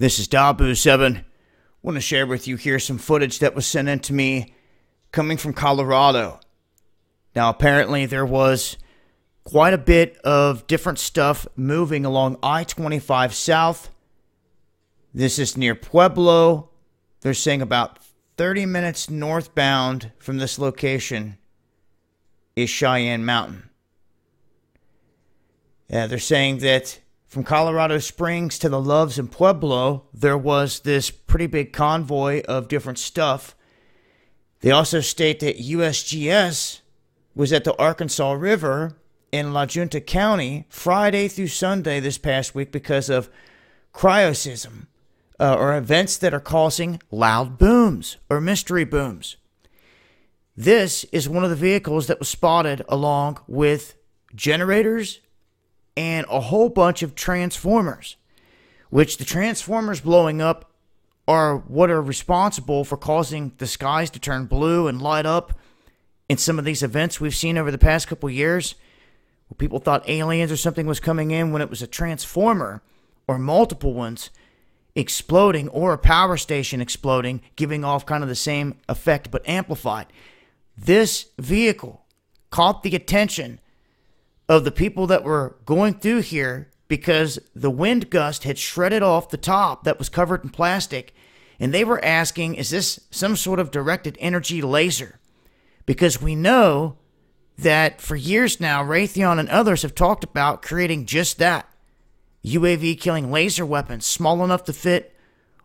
This is Dahboo7. want to share with you here some footage that was sent in to me coming from Colorado. Now, apparently, there was quite a bit of different stuff moving along I 25 South. This is near Pueblo. They're saying about 30 minutes northbound from this location is Cheyenne Mountain. Yeah, they're saying that from Colorado Springs to the Love's in Pueblo, there was this pretty big convoy of different stuff. They also state that USGS was at the Arkansas River in La Junta County Friday through Sunday this past week because of cryoseism uh, or events that are causing loud booms or mystery booms. This is one of the vehicles that was spotted along with generators and a whole bunch of transformers, which the transformers blowing up are what are responsible for causing the skies to turn blue and light up in some of these events we've seen over the past couple years. Where people thought aliens or something was coming in when it was a transformer or multiple ones exploding or a power station exploding, giving off kind of the same effect but amplified. This vehicle caught the attention of the people that were going through here because the wind gust had shredded off the top that was covered in plastic. And they were asking, is this some sort of directed energy laser? Because we know that for years now, Raytheon and others have talked about creating just that UAV killing laser weapons small enough to fit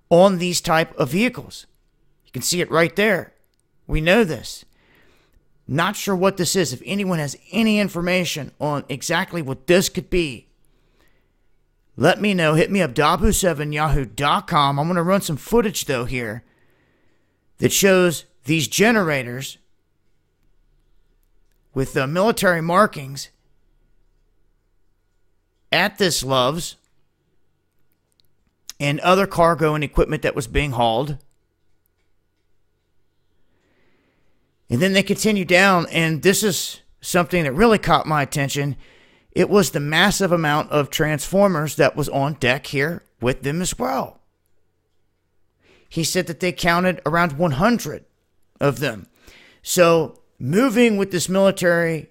on these type of vehicles. You can see it right there. We know this. Not sure what this is. If anyone has any information on exactly what this could be, let me know. Hit me up, dahboo7yahoo.com. I'm going to run some footage, though, here that shows these generators with the military markings at this Love's and other cargo and equipment that was being hauled. And then they continue down, and this is something that really caught my attention. It was the massive amount of transformers that was on deck here with them as well. He said that they counted around 100 of them. So, moving with this military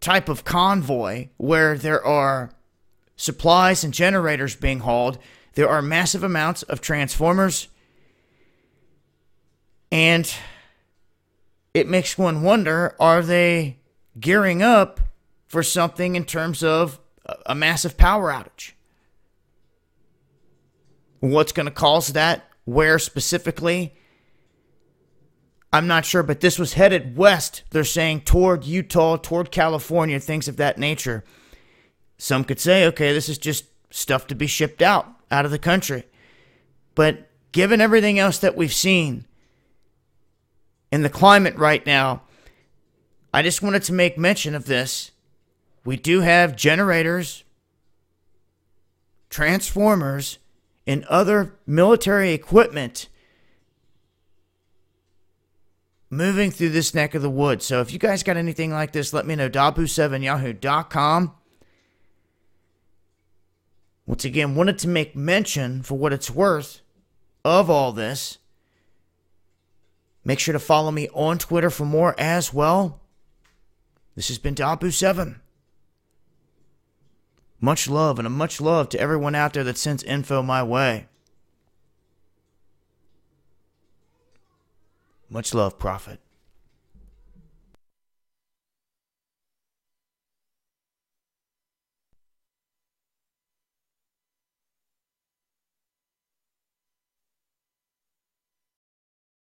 type of convoy where there are supplies and generators being hauled, there are massive amounts of transformers. And it makes one wonder are they gearing up for something in terms of a massive power outage? What's going to cause that? Where specifically? I'm not sure, but this was headed west, they're saying, toward Utah, toward California, things of that nature. Some could say, okay, this is just stuff to be shipped out, out of the country. But given everything else that we've seen, in the climate right now, I just wanted to make mention of this. We do have generators, transformers, and other military equipment moving through this neck of the woods. So if you guys got anything like this, let me know. Dahboo7yahoo.com. Once again, wanted to make mention for what it's worth of all this. Make sure to follow me on Twitter for more as well. This has been Dahboo7. Much love and a much love to everyone out there that sends info my way. Much love, Prophet.